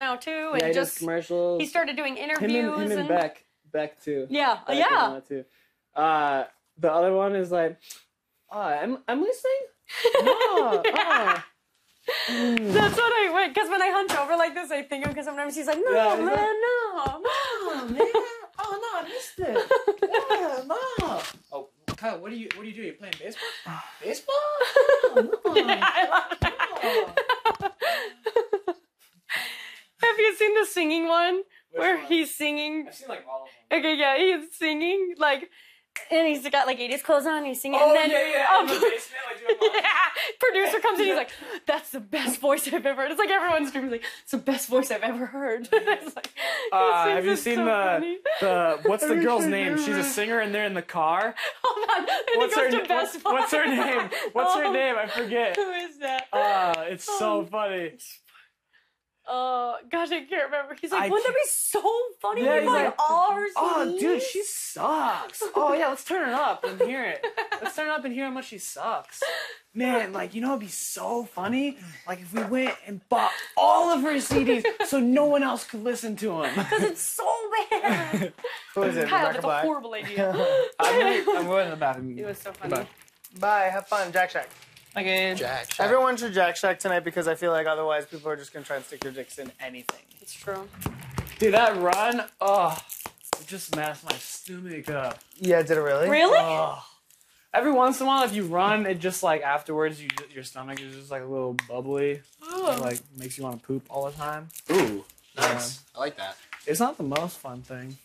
now too, Yeah, and he does just commercials. he started doing him interviews and him and Beck. Beck too. Yeah, Beck yeah. too. Uh, the other one is like, uh, I'm I'm listening. No, uh. Mm. That's what I went because when I hunch over like this, I think of because sometimes he's like, no, Yeah, man, like, no. Oh man! Oh no, I missed it. Yeah, no. Oh, Kyle, what are you? What are you doing? You playing baseball? baseball? Oh, no. Yeah, I love that. Have you seen the singing one Which where one? he's singing? I've seen like all of them. Okay, yeah, he's singing like, and he's got like 80s clothes on. And He's singing, Oh and then yeah, yeah. um, the basement, like doing yeah, producer comes in. He's like, "That's the best voice I've ever heard." It's like everyone's dream. Like, it's the best voice I've ever heard. it's like, he Uh, have you seen so the the what's the girl's name? She's a singer and they're in the car. Hold on. And What's her goes na- to best what- what's her name? What's her Oh, name? I forget. Who is that? Uh, it's so Um, funny. Oh gosh, I can't remember. He's like, I wouldn't that be so funny? Yeah, Yeah, he's like, like, all her Oh, dude, she sucks. Oh yeah, let's turn it up and hear it. Let's turn it up and hear how much she sucks. Man, like you know, it'd be so funny. Like if we went and bought all of her CDs so no one else could listen to them. Because it's so bad. Who is it? Kyle, Rebecca that's a horrible idea. I'm, gonna, I'm going to the bathroom. it was so funny. Goodbye. Bye. Have fun. Jack Shack. Okay. Jack. Shack. Everyone should Jack Shack tonight because I feel like otherwise people are just gonna try and stick their dicks in anything. It's true. Dude, that run, oh, it just messed my stomach up. Yeah, did it really? Really? Oh. Every once in a while, if you run, it just like afterwards, you your stomach is just like a little bubbly. It, Oh. like makes you want to poop all the time. Ooh, nice. I like that. It's not the most fun thing.